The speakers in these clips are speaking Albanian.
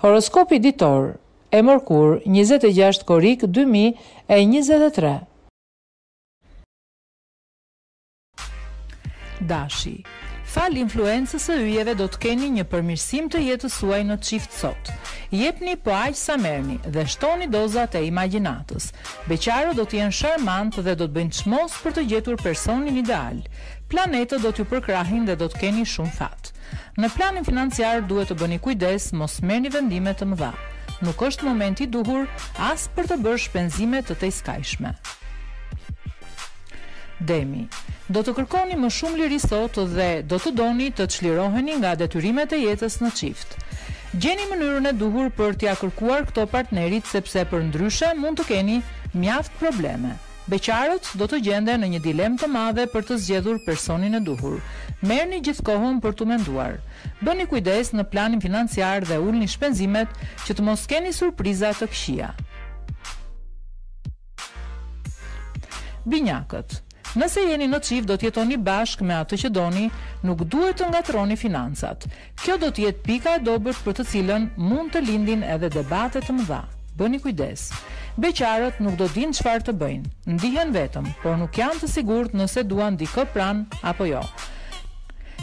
Horoskopi ditor, e mërkur, njëzet e gjashtë korrik dy mijë e njëzet e tre. Dashi, Falë influencës së yjeve do të keni një përmirësim të jetës suaj në çift sot. Jepni po aq sa merrni dhe shtoni dozat e imagjinatës. Beqarët do të jenë sharmantë dhe do të bëjnë çmos për të gjetur personin ideal. Planetët do t'ju përkrahin dhe do të keni shumë fat. Në planin financiar duhet të bëni kujdes mos merrni vendime të mëdha. Nuk është momenti i duhur as për të bërë shpenzime të tejskajshme. Demi. Do të kërkoni më shumë liri sot dhe do të doni të çliroheni nga detyrimet e jetës në çift. Gjeni mënyrën e duhur për t'ia kërkuar këto partnerit sepse përndryshe mund të keni mjaft probleme. Beqarët do të gjenden në një dilemë të madhe për të zgjedhur personin e duhur. Merrni gjithë kohën për t'u menduar. Bëni kujdes në planin financiar dhe ulni shpenzimet që të mos keni surpriza të këqija. Binjakët, Nëse jeni në çift do të jetoni bashkë me atë që doni, nuk duhet të ngatërroni financat. Kjo do të jetë pika e dobët për të cilën mund të lindin edhe debate të mëdha. Bëni kujdes. Beqarët nuk do dinë çfarë të bëjnë. Ndihen vetëm, por nuk janë të sigurt nëse duan dikë pranë apo jo.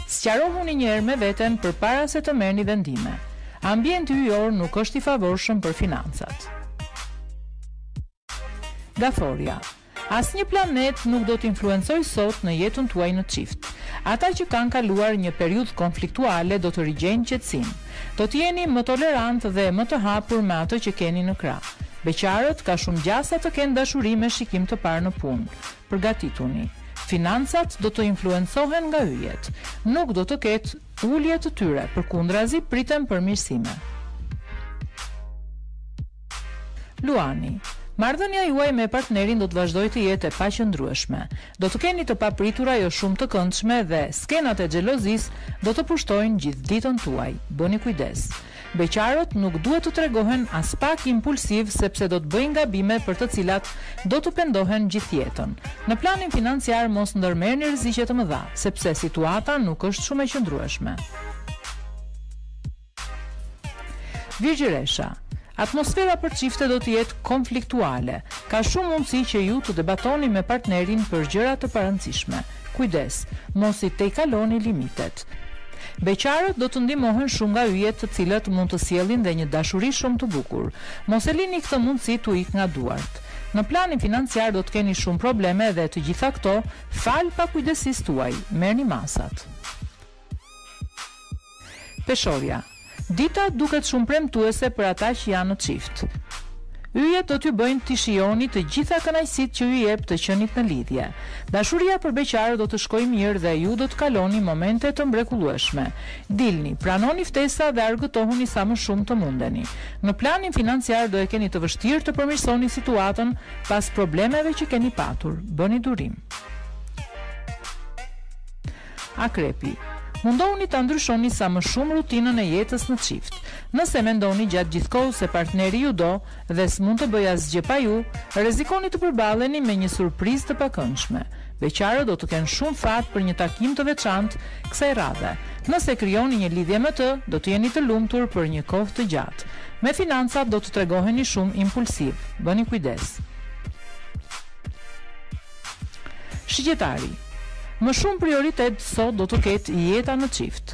Sqarohuni një herë me veten përpara se të merrni vendime. Ambienti yjor nuk është i favorshëm për financat. Gaforja, Asnjë planet nuk do të influencojë sot në jetën tuaj në çift. Ata që kanë kaluar një periudhë konfliktuale do të rigjejnë qetësinë. Do të jeni më tolerantë dhe më të hapur me atë që keni në krah. Beqarët ka shumë gjasa të kenë dashuri me shikim të parë në punë. Përgatituni. Financat do të influencohen nga yjet. Nuk do të ketë ulje të tyre, përkundrazi priten përmirësime. Luani, Marrëdhënia juaj me partnerin do të vazhdojë të jetë e paqëndrueshme. Do të keni të papritura jo shumë të këndshme dhe skenat e xhelozisë do të pushtojnë gjithë ditën tuaj. Bëni kujdes. Beqarët nuk duhet të tregohen aspak impulsivë sepse do të bëjnë gabime për të cilat do të pendohen gjithë jetën. Në planin financiar mos ndërmerrni rreziqe të mëdha, sepse situata nuk është shumë e qëndrueshme. Virgjëresha, Atmosfera për çifte do të jetë konfliktuale. Ka shumë mundësi që ju të debatoni me partnerin për gjëra të parëndësishme. Kujdes, mos i tejkaloni limitet. Beqarët do të ndihmohen shumë nga yjet të cilët mund të sjellin dhe një dashuri shumë të bukur. Mos e lini këtë mundësi t'ju ikë nga duart. Në planin financiar do të keni shumë probleme dhe të gjitha këto falë pakujdesisë tuaj. Merrni masat. Peshorja, Dita duket shumë premtuese për ata që janë në çift. Yjet do t'ju bëjnë t'i shijoni të gjitha kënaqësitë që ju jep të qenit në lidhje. Dashuria për beqarët do të shkojë mirë dhe ju do të kaloni momente të mrekullueshme. Dilni, pranoni ftesa dhe argëtohuni sa më shumë të mundeni. Në planin financiar do e keni të vështirë të përmirësoni situatën pas problemeve që keni patur. Bëni durim. Akrepi. Mundohuni ta ndryshoni sa më shumë rutinën e jetës në çift. Nëse mendoni gjatë gjithë kohës se partneri ju do dhe s'mund të bëjë asgjë pa ju, rrezikoni të përballeni me një surprizë të pakëndshme. Beqarët do të kenë shumë fat për një takim të veçantë kësaj radhe. Nëse krijoni një lidhje me të, do të jeni të lumtur për një kohë të gjatë. Me financat do të tregoheni shumë impulsivë. Bëni kujdes. Shigjetari, Më shumë prioritet sot do të ketë jeta në çift.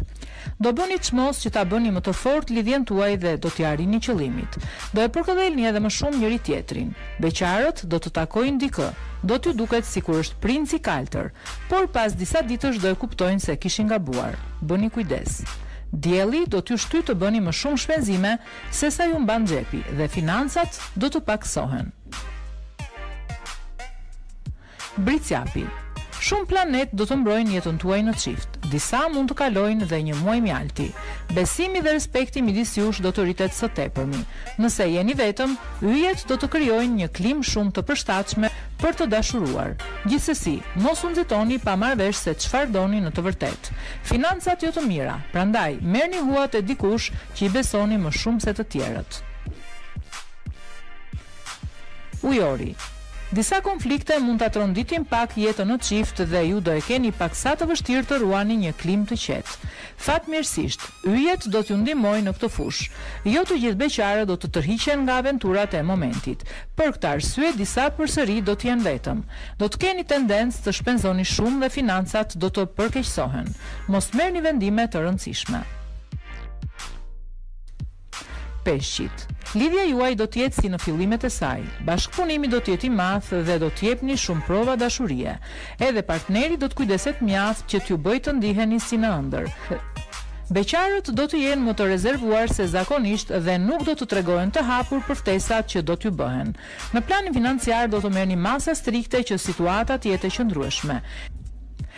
Do bëni çmos që ta bëni më të fortë lidhjen tuaj dhe do t'ia arrini qëllimit. Do e përkëdhelni edhe më shumë njëri-tjetrin. Beqarët do të takojnë dikë, do t'ju duket sikur është princ i kaltër, por pas disa ditësh do e kuptojnë se kishin gabuar. Bëni kujdes. Dielli do t'ju shtyjë të bëni më shumë shpenzime sesa ju mban xhepi dhe financat do të pakësohen. Bricjapi, Shumë planetë do të mbrojnë jetën tuaj në çift. Disa mund të kalojnë dhe një muaj mjalti. Besimi dhe respekti midis jush do të rritet së tepërmi. Nëse jeni vetëm, yjet do të krijojnë një klimë shumë të përshtatshme për të dashuruar. Gjithsesi, mos u nxitoni pa marrë vesh se çfarë doni në të vërtetë. Financat jo të mira, prandaj merrni hua te dikush që i besoni më shumë se të tjerët. Ujori. Disa konflikte mund ta tronditin pak jetën në çift dhe ju do e keni paksa të vështirë të ruani një klimë të qetë. Fatmirësisht, yjet do t'ju ndihmojnë në këtë fushë. Jo të gjithë beqarët do të tërhiqen nga aventurat e momentit. Për këtë arsye disa përsëri do të jenë vetëm. Do të keni tendencë të shpenzoni shumë dhe financat do të përkeqësohen. Mos merrni vendime të rëndësishme. peshqit. Lidhja juaj do të jetë si në fillimet e saj. Bashkëpunimi do të jetë i madh dhe do të jepni shumë prova dashurie. Edhe partneri do të kujdeset mjaft që t'ju bëjë të ndiheni si në ëndërr. Beqarët do të jenë më të rezervuar se zakonisht dhe nuk do të tregohen të hapur për ftesat që do t'ju bëhen. Në planin financiar do të merrni masa strikte që situata të jetë e qëndrueshme.